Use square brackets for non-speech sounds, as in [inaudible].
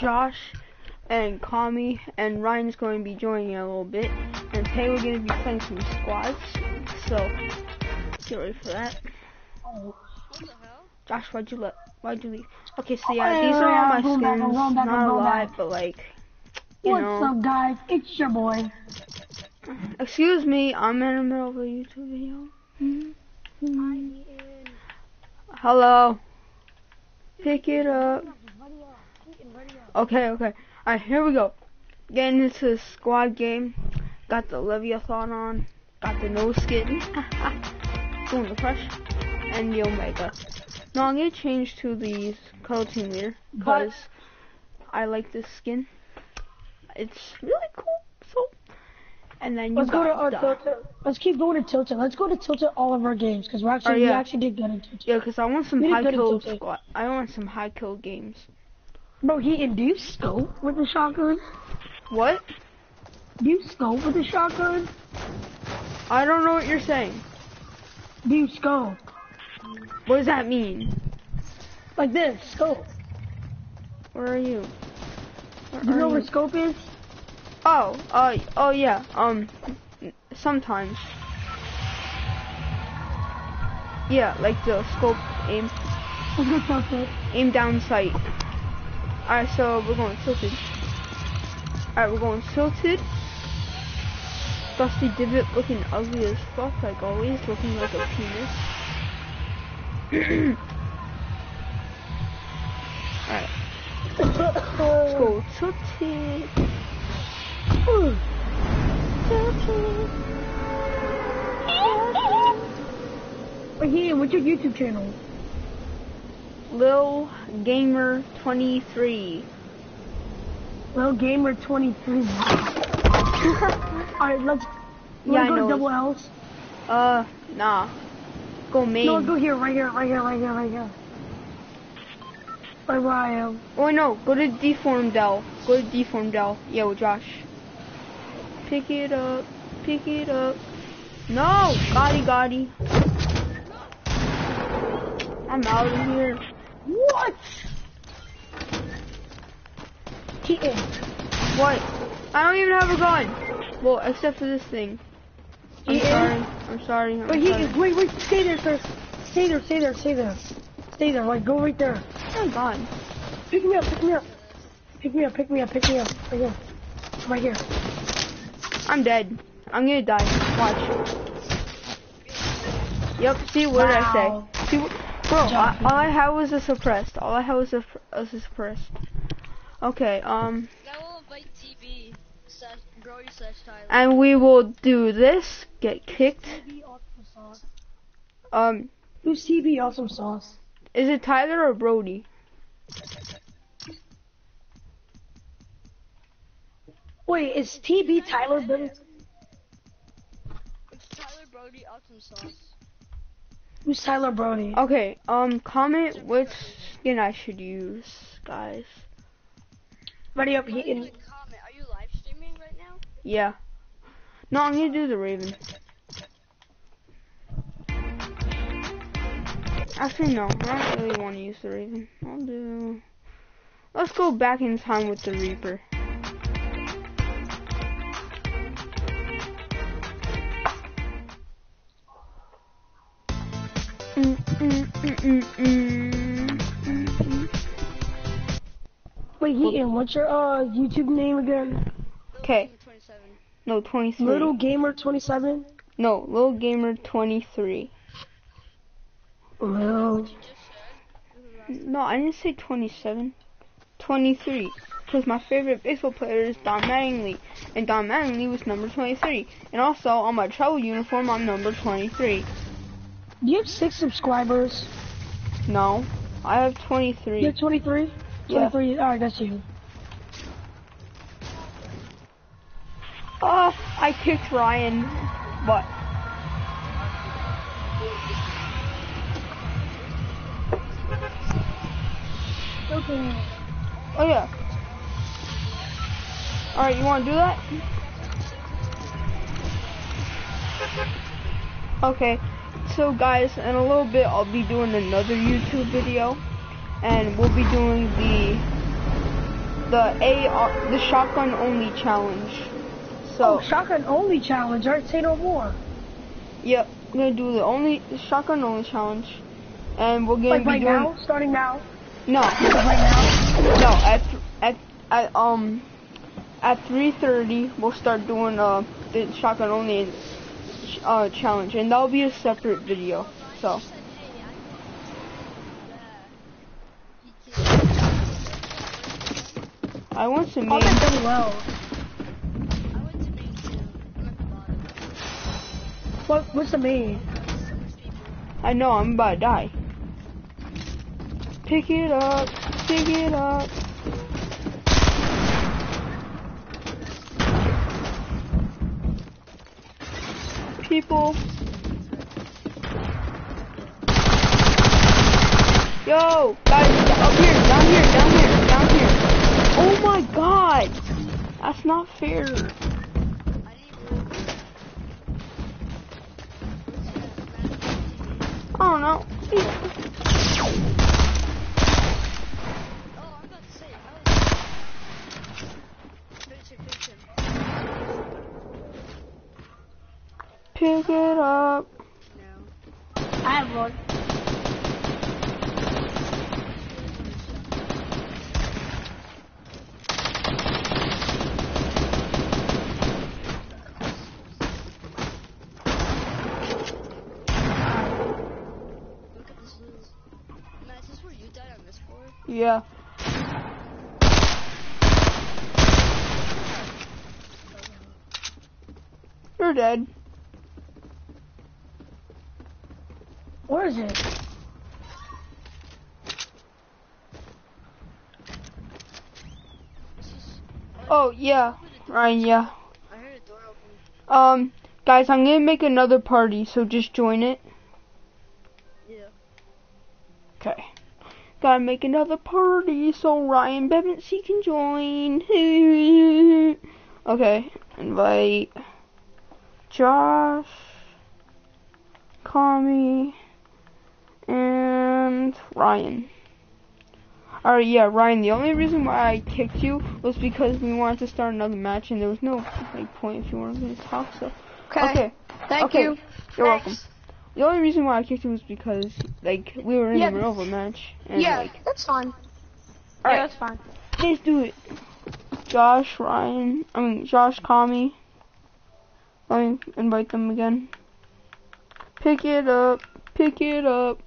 Josh and Kami and Ryan's going to be joining in a little bit. And today we're going to be playing some squads. So, get ready for that. Oh. What the hell? Josh, why'd you let, why'd you leave? Okay, so yeah, these are all my I'm back, I'm skins. back, Not a lot, back. but like, you What's know. up, guys? It's your boy. Excuse me, I'm in the middle of a YouTube video. Mhm. Hello. Pick it up. Okay, okay. Alright, here we go. Getting into the squad game. Got the Leviathan on. Got the no skin. [laughs] Doing the fresh. And the Omega. No, I'm gonna change to the color team leader. Because I like this skin. It's really cool. So. And then you Let's go to uh, Tilted. Let's keep going to Tilted. Let's go to Tilted all of our games because we're actually Oh, yeah. we actually did good in Tilted. Yeah, 'cause I want some high kill squad. I want some high kill games. Bro, he and do you scope with the shotgun? What? Do you scope with the shotgun? I don't know what you're saying. Do you scope What does that mean? like this? Scope. Where are you? Where Do you know where scope is? Oh, uh, oh yeah. Um, sometimes. Yeah, like the scope aim, Let's go Tilted. aim down sight. Alright, so we're going tilted. Alright, we're going tilted. Dusty Divot looking ugly as fuck, like always, looking like a penis. Alright, let's go tilted. Wait, Ian, what's your YouTube channel? Lil Gamer 23. Well, Gamer 23. [laughs] Alright, let's. Yeah, go know. to double L's? Uh, nah. Go main. No, go here, right here, right here, right here, right here. Right where I am. Oh no, go to Deform Dell. Go to Deform Dell. Yeah, with Josh. Pick it up. Pick it up. No! Gotti Gotti. I'm out of here. What? Keaton. What? I don't even have a gun. Well, except for this thing. I'm Ian? sorry. I'm sorry. I'm Wait, he sorry. is. Wait, wait. Stay there, sir. Stay there. Stay there. Stay there. Stay there. Like, go right there. Oh god. Pick me up. Pick me up. Pick me up. Pick me up. Pick me up. Right here. Right here. I'm dead. I'm gonna die. Watch. Yep. See what did I say? See what? Bro, I, all I had was a suppressed. All I had was a, was a suppressed. Okay. Um. I will invite TB slash slash And we will do this. Get kicked. TB awesome sauce. Um. Who's TB awesome sauce? Is it Tyler or Brody? Wait, is TB Tyler Bennett? It's Tyler Brody Awesome Sauce. Who's Tyler Brody? Okay. Um. Comment which skin I should use, guys. Ready up, Put in comment. Are you live streaming right now? Yeah. No, I'm gonna do the Raven. Actually, no. I don't really want to use the Raven. I'll do. Let's go back in time with the Reaper. Wait, Heaton, what's your uh YouTube name again? Okay. No, 23. Little Gamer 27. No, Little Gamer 23. Little. You just said. No, I didn't say 27. 23. Because my favorite baseball player is Don Mattingly. And Don Mattingly was number 23. And also, on my travel uniform, I'm number 23. Do you have six subscribers? No, I have 23. You have 23? Yeah. 23. Alright, that's you. Oh, I kicked Ryan. But Okay. Oh yeah. Alright, you wanna do that? Okay, so guys, in a little bit I'll be doing another YouTube video and we'll be doing the the AR, the shotgun only challenge. So, Oh, shotgun only challenge. Alright, say no more. yep, we're gonna do the only the shotgun only challenge, and we're gonna Like be right doing now, starting now. no, Like right now. no at at at um at 3:30 we'll start doing uh the shotgun only uh challenge, and that'll be a separate video. So. Said, hey, I can I went to Oh, main. that's really well. I went to main too. I'm at the bottom. What? What's the main? I know I'm about to die. Pick it up, pick it up. People. Yo, guys, up here, down here, down here. Oh my god! That's not fair. Oh, him. Pick it up. No. I have one. Look at this loot. Matt, is this where you died on this floor? Yeah. You're dead. Where is it? Oh yeah, Ryan. Yeah. I heard a door open. Um, guys, I'm gonna make another party, so just join it. Yeah. Okay. Gotta make another party so Ryan Bevancy can join. [laughs] okay, invite Josh, Kami, and Ryan. Alright, yeah, Ryan, the only reason why I kicked you was because we wanted to start another match and there was no like point if you weren't gonna talk, so. Okay. Thank okay. you. You're welcome. The only reason why I kicked him was because, like, we were in Yeah. middle of match. And, Yeah, like, that's fine. Yeah, that's fine. let's do it. Josh, Ryan, I mean, Josh, Kami. Let me invite them again. Pick it up, pick it up.